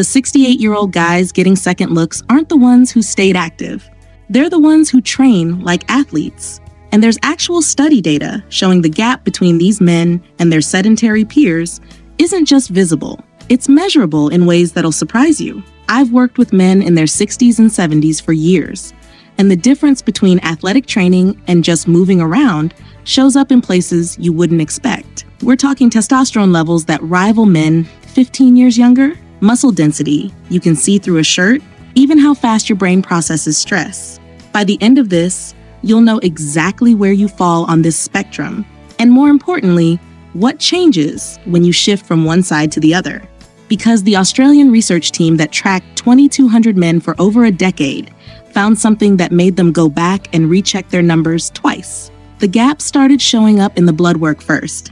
The 68 year old guys getting second looks aren't the ones who stayed active. They're the ones who train like athletes. And there's actual study data showing the gap between these men and their sedentary peers isn't just visible, it's measurable in ways that'll surprise you. I've worked with men in their 60s and 70s for years, and the difference between athletic training and just moving around shows up in places you wouldn't expect. We're talking testosterone levels that rival men 15 years younger, muscle density, you can see through a shirt, even how fast your brain processes stress. By the end of this, you'll know exactly where you fall on this spectrum, and more importantly, what changes when you shift from one side to the other because the Australian research team that tracked 2,200 men for over a decade found something that made them go back and recheck their numbers twice. The gap started showing up in the blood work first.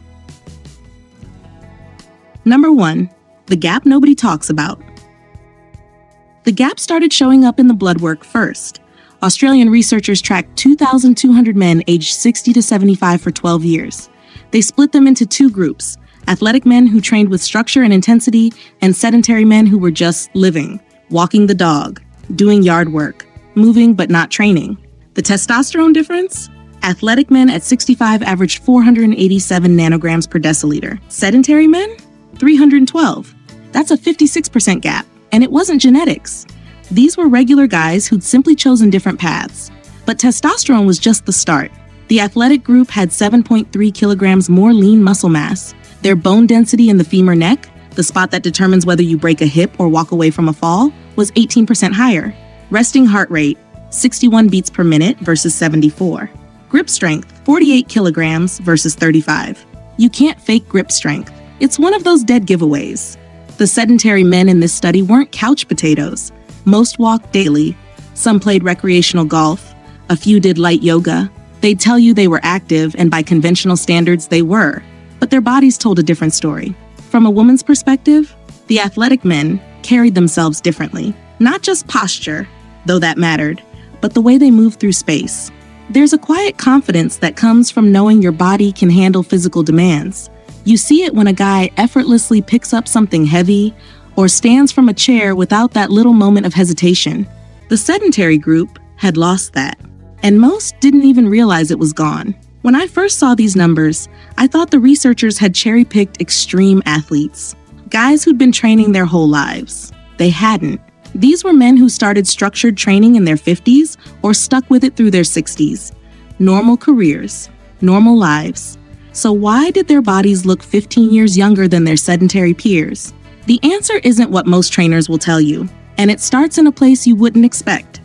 Number one, the gap nobody talks about. The gap started showing up in the blood work first. Australian researchers tracked 2,200 men aged 60 to 75 for 12 years. They split them into two groups athletic men who trained with structure and intensity, and sedentary men who were just living, walking the dog, doing yard work, moving but not training. The testosterone difference? Athletic men at 65 averaged 487 nanograms per deciliter. Sedentary men? 312. That's a 56% gap. And it wasn't genetics. These were regular guys who'd simply chosen different paths. But testosterone was just the start. The athletic group had 7.3 kilograms more lean muscle mass, their bone density in the femur neck, the spot that determines whether you break a hip or walk away from a fall, was 18% higher. Resting heart rate, 61 beats per minute versus 74. Grip strength, 48 kilograms versus 35. You can't fake grip strength. It's one of those dead giveaways. The sedentary men in this study weren't couch potatoes. Most walked daily. Some played recreational golf. A few did light yoga. They'd tell you they were active, and by conventional standards, they were but their bodies told a different story. From a woman's perspective, the athletic men carried themselves differently. Not just posture, though that mattered, but the way they moved through space. There's a quiet confidence that comes from knowing your body can handle physical demands. You see it when a guy effortlessly picks up something heavy or stands from a chair without that little moment of hesitation. The sedentary group had lost that, and most didn't even realize it was gone. When I first saw these numbers, I thought the researchers had cherry picked extreme athletes, guys who'd been training their whole lives. They hadn't. These were men who started structured training in their 50s or stuck with it through their 60s. Normal careers, normal lives. So, why did their bodies look 15 years younger than their sedentary peers? The answer isn't what most trainers will tell you, and it starts in a place you wouldn't expect.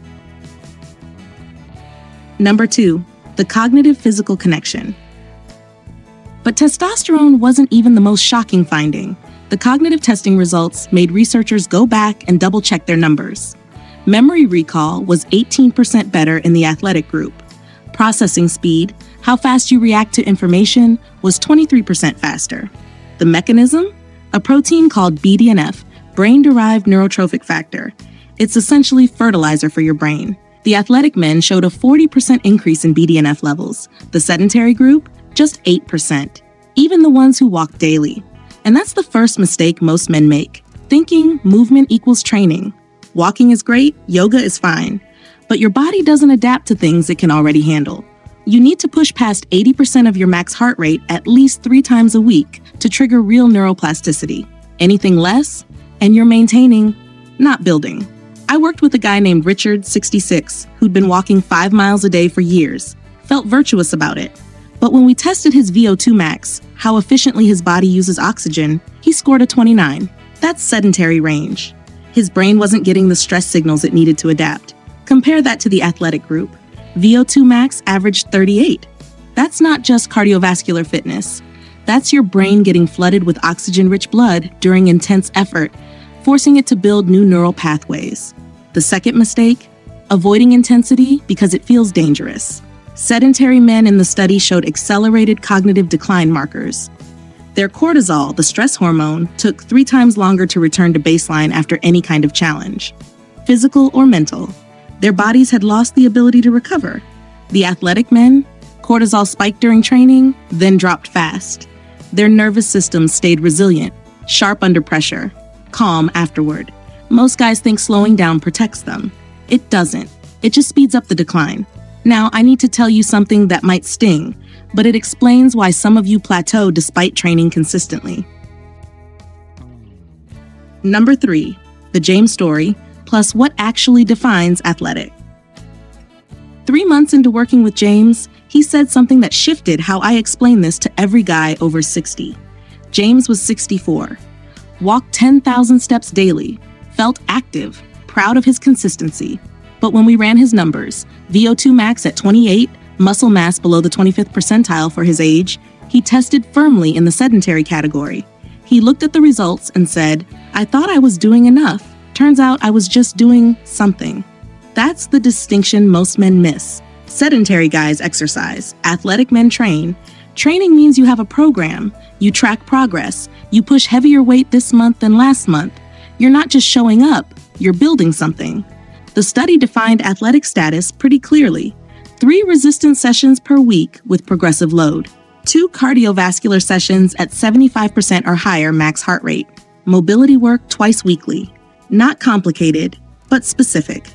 Number two, the cognitive physical connection. But testosterone wasn't even the most shocking finding. The cognitive testing results made researchers go back and double check their numbers. Memory recall was 18% better in the athletic group. Processing speed, how fast you react to information, was 23% faster. The mechanism? A protein called BDNF, brain derived neurotrophic factor. It's essentially fertilizer for your brain. The athletic men showed a 40% increase in BDNF levels, the sedentary group, just 8%, even the ones who walk daily. And that's the first mistake most men make thinking movement equals training. Walking is great, yoga is fine, but your body doesn't adapt to things it can already handle. You need to push past 80% of your max heart rate at least three times a week to trigger real neuroplasticity. Anything less, and you're maintaining, not building. I worked with a guy named Richard, 66, who'd been walking five miles a day for years, felt virtuous about it. But when we tested his VO2 max, how efficiently his body uses oxygen, he scored a 29. That's sedentary range. His brain wasn't getting the stress signals it needed to adapt. Compare that to the athletic group. VO2 max averaged 38. That's not just cardiovascular fitness. That's your brain getting flooded with oxygen rich blood during intense effort forcing it to build new neural pathways. The second mistake, avoiding intensity because it feels dangerous. Sedentary men in the study showed accelerated cognitive decline markers. Their cortisol, the stress hormone, took three times longer to return to baseline after any kind of challenge. Physical or mental, their bodies had lost the ability to recover. The athletic men, cortisol spiked during training, then dropped fast. Their nervous systems stayed resilient, sharp under pressure, calm afterward. Most guys think slowing down protects them. It doesn't, it just speeds up the decline. Now, I need to tell you something that might sting, but it explains why some of you plateau despite training consistently. Number three, the James story, plus what actually defines athletic. Three months into working with James, he said something that shifted how I explain this to every guy over 60. James was 64, walked 10,000 steps daily, felt active, proud of his consistency. But when we ran his numbers, VO2 max at 28, muscle mass below the 25th percentile for his age, he tested firmly in the sedentary category. He looked at the results and said, I thought I was doing enough. Turns out I was just doing something. That's the distinction most men miss. Sedentary guys exercise, athletic men train. Training means you have a program, you track progress, you push heavier weight this month than last month. You're not just showing up, you're building something. The study defined athletic status pretty clearly three resistance sessions per week with progressive load, two cardiovascular sessions at 75% or higher max heart rate, mobility work twice weekly. Not complicated, but specific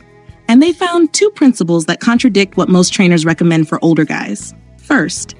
and they found two principles that contradict what most trainers recommend for older guys. First,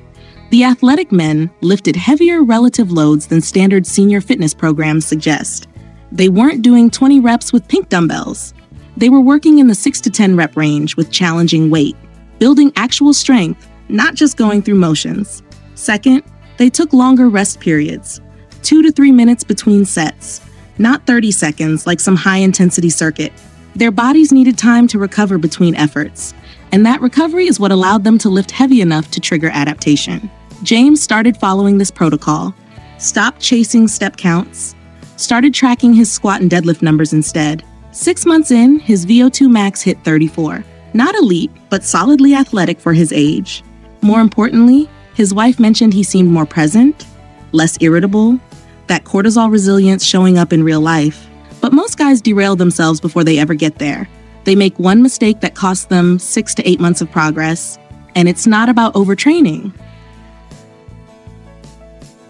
the athletic men lifted heavier relative loads than standard senior fitness programs suggest. They weren't doing 20 reps with pink dumbbells. They were working in the 6 to 10 rep range with challenging weight, building actual strength, not just going through motions. Second, they took longer rest periods, 2 to 3 minutes between sets, not 30 seconds like some high intensity circuit. Their bodies needed time to recover between efforts, and that recovery is what allowed them to lift heavy enough to trigger adaptation. James started following this protocol, stopped chasing step counts, started tracking his squat and deadlift numbers instead. Six months in, his VO2 max hit 34. Not elite, but solidly athletic for his age. More importantly, his wife mentioned he seemed more present, less irritable, that cortisol resilience showing up in real life. But most guys derail themselves before they ever get there. They make one mistake that costs them six to eight months of progress, and it's not about overtraining.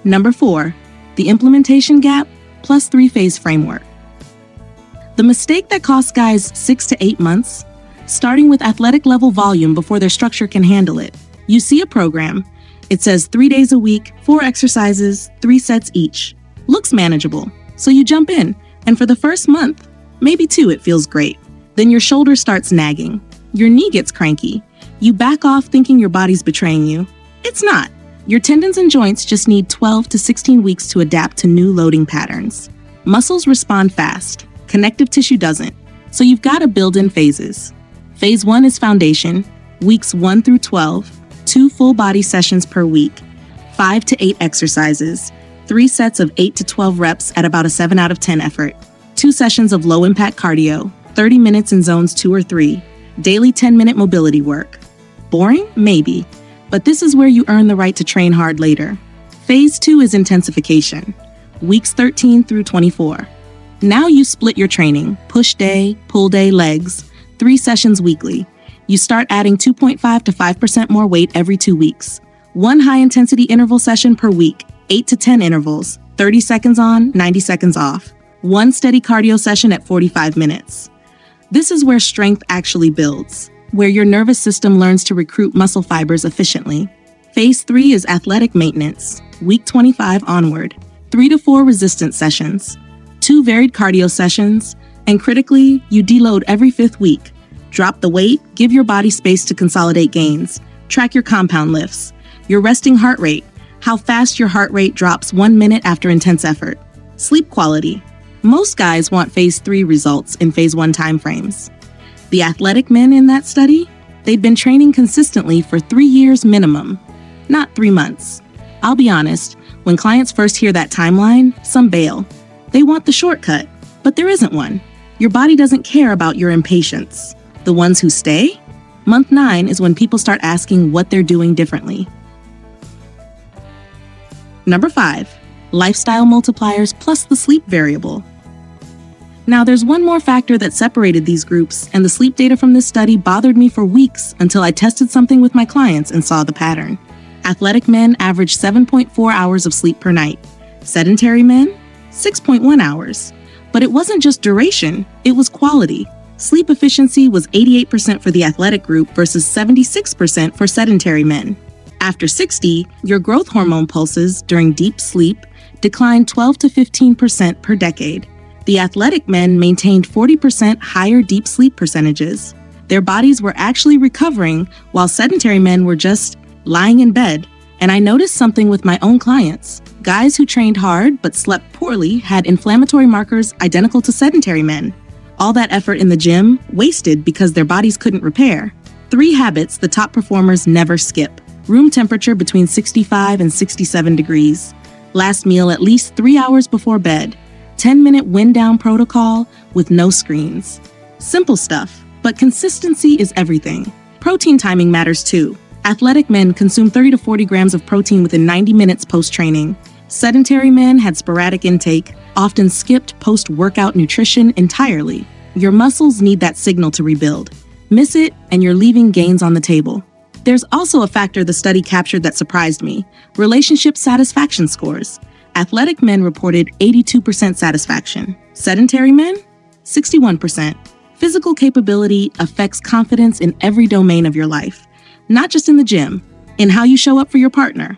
Number four, the implementation gap plus three phase framework. The mistake that costs guys six to eight months, starting with athletic level volume before their structure can handle it. You see a program, it says three days a week, four exercises, three sets each. Looks manageable, so you jump in and for the first month, maybe two, it feels great. Then your shoulder starts nagging. Your knee gets cranky. You back off thinking your body's betraying you. It's not. Your tendons and joints just need 12 to 16 weeks to adapt to new loading patterns. Muscles respond fast, connective tissue doesn't. So you've got to build in phases. Phase 1 is foundation, weeks 1 through 12, two full body sessions per week, 5 to 8 exercises, three sets of 8 to 12 reps at about a 7 out of 10 effort, two sessions of low impact cardio, 30 minutes in zones 2 or 3, daily 10 minute mobility work. Boring? Maybe, but this is where you earn the right to train hard later. Phase 2 is intensification, weeks 13 through 24. Now you split your training push day, pull day, legs, three sessions weekly. You start adding 2.5 to 5% more weight every two weeks. One high intensity interval session per week 8 to 10 intervals, 30 seconds on, 90 seconds off, one steady cardio session at 45 minutes. This is where strength actually builds, where your nervous system learns to recruit muscle fibers efficiently. Phase 3 is athletic maintenance, week 25 onward, 3 to 4 resistance sessions, 2 varied cardio sessions, and critically, you deload every fifth week. Drop the weight, give your body space to consolidate gains, track your compound lifts, your resting heart rate, how fast your heart rate drops one minute after intense effort. Sleep quality. Most guys want phase 3 results in phase 1 timeframes. The athletic men in that study, they'd been training consistently for three years minimum, not three months. I'll be honest, when clients first hear that timeline, some bail. They want the shortcut, but there isn't one. Your body doesn't care about your impatience. The ones who stay? Month 9 is when people start asking what they're doing differently. Number five, lifestyle multipliers plus the sleep variable. Now, there's one more factor that separated these groups, and the sleep data from this study bothered me for weeks until I tested something with my clients and saw the pattern. Athletic men average 7.4 hours of sleep per night, sedentary men, 6.1 hours. But it wasn't just duration, it was quality. Sleep efficiency was 88% for the athletic group versus 76% for sedentary men. After 60, your growth hormone pulses during deep sleep declined 12 to 15% per decade. The athletic men maintained 40% higher deep sleep percentages. Their bodies were actually recovering while sedentary men were just lying in bed. And I noticed something with my own clients. Guys who trained hard but slept poorly had inflammatory markers identical to sedentary men. All that effort in the gym wasted because their bodies couldn't repair. Three habits the top performers never skip room temperature between 65 and 67 degrees, last meal at least three hours before bed, 10 minute wind down protocol with no screens. Simple stuff, but consistency is everything. Protein timing matters too. Athletic men consume 30 to 40 grams of protein within 90 minutes post training. Sedentary men had sporadic intake, often skipped post workout nutrition entirely. Your muscles need that signal to rebuild. Miss it, and you're leaving gains on the table. There's also a factor the study captured that surprised me relationship satisfaction scores. Athletic men reported 82% satisfaction, sedentary men, 61%. Physical capability affects confidence in every domain of your life, not just in the gym, in how you show up for your partner,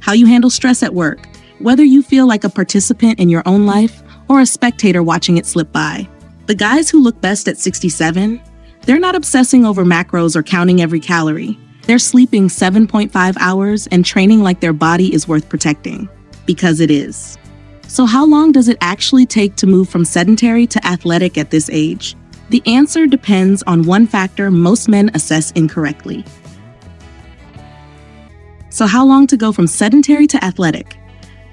how you handle stress at work, whether you feel like a participant in your own life or a spectator watching it slip by. The guys who look best at 67, they're not obsessing over macros or counting every calorie. They're sleeping 7.5 hours and training like their body is worth protecting. Because it is. So, how long does it actually take to move from sedentary to athletic at this age? The answer depends on one factor most men assess incorrectly. So, how long to go from sedentary to athletic?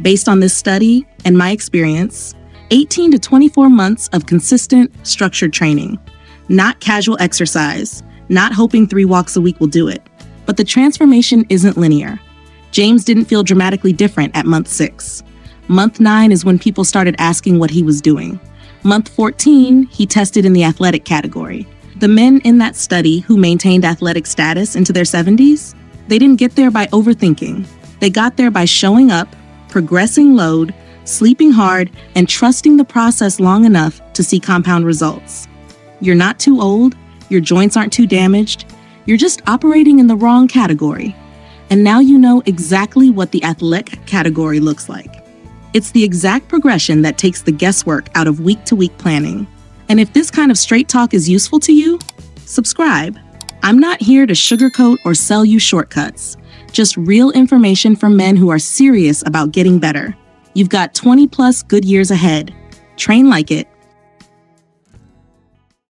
Based on this study and my experience, 18 to 24 months of consistent, structured training, not casual exercise, not hoping three walks a week will do it. But the transformation isn't linear. James didn't feel dramatically different at month six. Month nine is when people started asking what he was doing. Month 14, he tested in the athletic category. The men in that study who maintained athletic status into their 70s, they didn't get there by overthinking. They got there by showing up, progressing load, sleeping hard, and trusting the process long enough to see compound results. You're not too old, your joints aren't too damaged, you're just operating in the wrong category. And now you know exactly what the athletic category looks like. It's the exact progression that takes the guesswork out of week to week planning. And if this kind of straight talk is useful to you, subscribe. I'm not here to sugarcoat or sell you shortcuts, just real information from men who are serious about getting better. You've got 20 plus good years ahead. Train like it